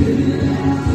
You.